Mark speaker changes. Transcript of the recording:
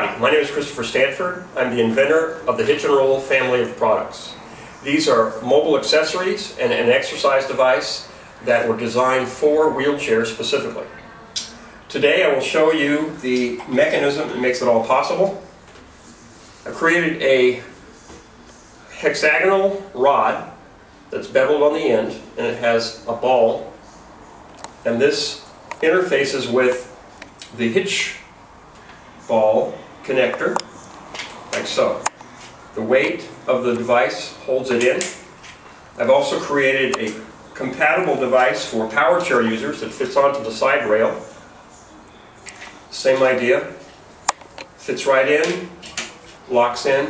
Speaker 1: Howdy, my name is Christopher Stanford. I'm the inventor of the Hitch'n Roll family of products. These are mobile accessories and an exercise device that were designed for wheelchairs specifically. Today I will show you the mechanism that makes it all possible. I created a hexagonal rod that's beveled on the end and it has a ball and this interfaces with the hitch ball connector like so. The weight of the device holds it in. I've also created a compatible device for power chair users that fits onto the side rail. Same idea. Fits right in, locks in,